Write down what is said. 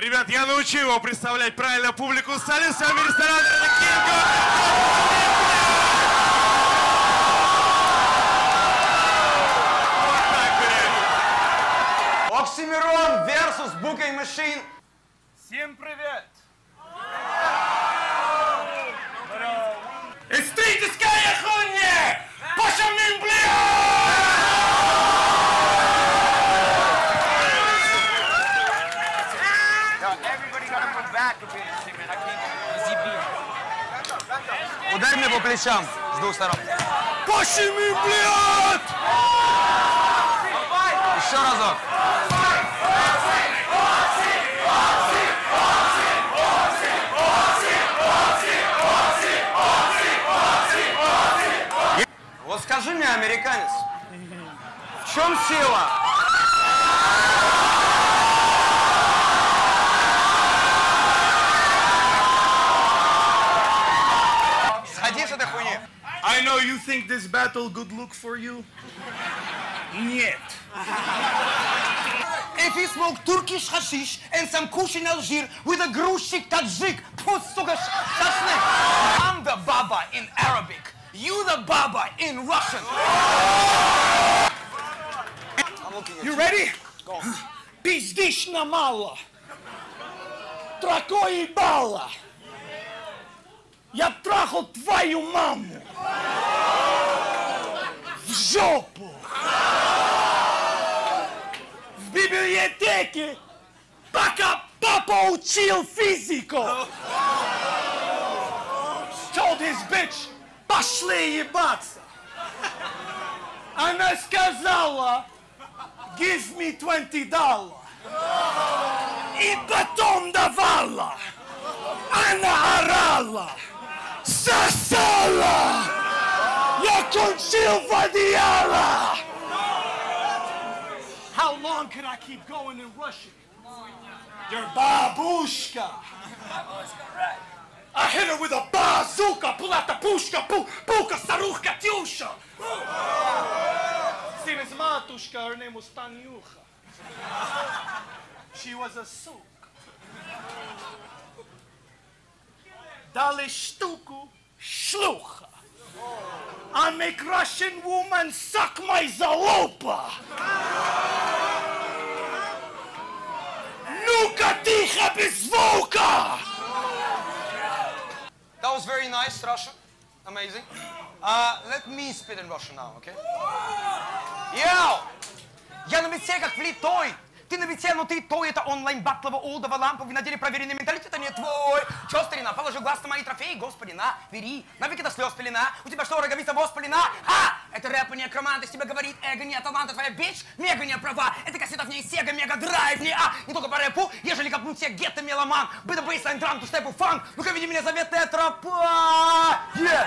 Ребят, я научил его представлять правильно публику сале. С вами ресторан Кинго. Вот так, блядь. Оксимирон versus Booking Machine. Всем привет! Эстрическая Ударь мне по плечам с двух сторон. Пошумим, блядь! Еще разок. Вот скажи мне, американец, в чем сила? know you think this battle good look for you. Нет. If he smoke Turkish hashish and some kush in Algiers with a grushik tajik, put sugar shashnik. I'm the Baba in Arabic. You the Baba in Russian. I'm looking at You ready? Go. Пиздишь на мало. Трако ебало. Я трахал твою маму. В жопу. В библиотеке, пока папа учил физику. Told his bitch, пошли ебаться. Она сказала, give me 20 долларов. И потом давала. Она орала. Сосала. con Silva Diarra! How long can I keep going in Russian? Your babushka. I hit her with a bazooka, pull out the pushka, pu puka, saruchka, tyusha. Since matushka, her name was Tanyucha. She was a souk. Dali shtuku shlucha. I make Russian woman suck my залупа. Ну-ка тихо без звука. That was very nice, Russian. Amazing. Uh, let me spit in Russian now, okay? Yo! Я на мете как влитой. Ты на мете, но ты то это онлайн батлова олдова лампа в наделе проверенный менталитет, а не твой. Чё, старина, положи глаз на мои трофеи, господи, на, бери. Навеки до слез пелена. У тебя что, роговица воспалена? А! Это рэп не команда с тебя говорит эго, не таланта, твоя бич, мега не права. Это кассета в ней сега, мега драйв, не а. Не только по рэпу, ежели копнуть тебе гетто меломан. Быта бейслайн, драм, ту степу, фанк. Ну-ка, види меня заветная тропа. Yeah!